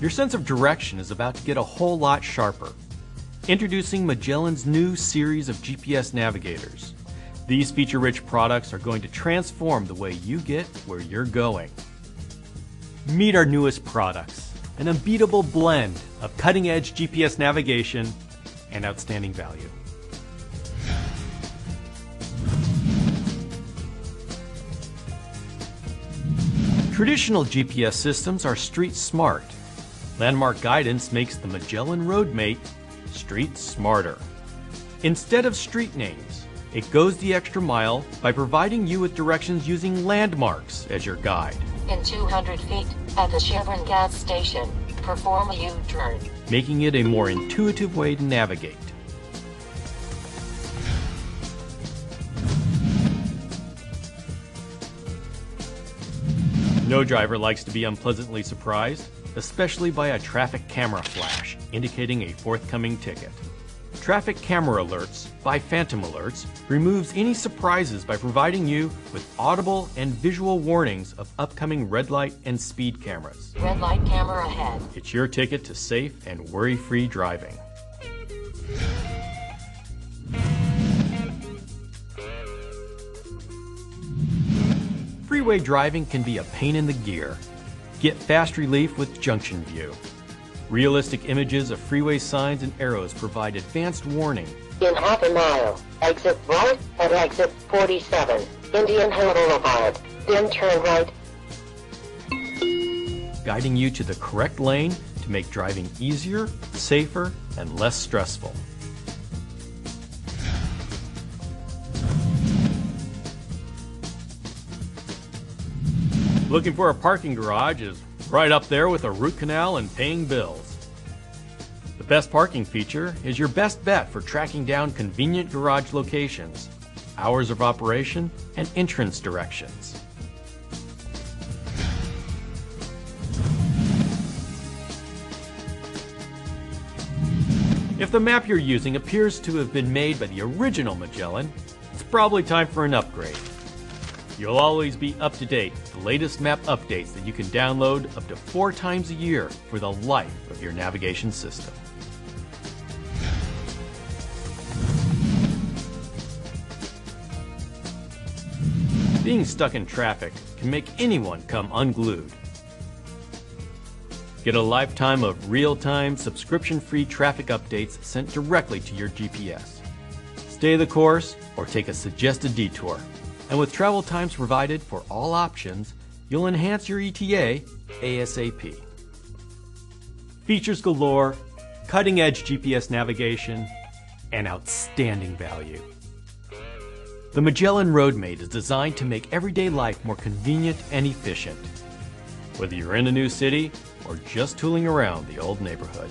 Your sense of direction is about to get a whole lot sharper. Introducing Magellan's new series of GPS navigators. These feature-rich products are going to transform the way you get where you're going. Meet our newest products, an unbeatable blend of cutting-edge GPS navigation and outstanding value. Traditional GPS systems are street smart. Landmark guidance makes the Magellan Roadmate street smarter. Instead of street names, it goes the extra mile by providing you with directions using landmarks as your guide. In 200 feet, at the Chevron gas station, perform a U-turn. making it a more intuitive way to navigate. No driver likes to be unpleasantly surprised, especially by a traffic camera flash indicating a forthcoming ticket. Traffic Camera Alerts by Phantom Alerts removes any surprises by providing you with audible and visual warnings of upcoming red light and speed cameras. Red light camera ahead. It's your ticket to safe and worry free driving. Freeway driving can be a pain in the gear. Get fast relief with Junction View. Realistic images of freeway signs and arrows provide advanced warning, In half a mile, exit right at exit 47, Indian Hill Boulevard. Then turn right guiding you to the correct lane to make driving easier, safer, and less stressful. Looking for a parking garage is right up there with a root canal and paying bills. The best parking feature is your best bet for tracking down convenient garage locations, hours of operation, and entrance directions. If the map you're using appears to have been made by the original Magellan, it's probably time for an upgrade. You'll always be up to date with the latest map updates that you can download up to four times a year for the life of your navigation system. Being stuck in traffic can make anyone come unglued. Get a lifetime of real-time, subscription-free traffic updates sent directly to your GPS. Stay the course or take a suggested detour. And with travel times provided for all options, you'll enhance your ETA ASAP. Features galore, cutting-edge GPS navigation, and outstanding value. The Magellan Roadmate is designed to make everyday life more convenient and efficient whether you're in a new city or just tooling around the old neighborhood.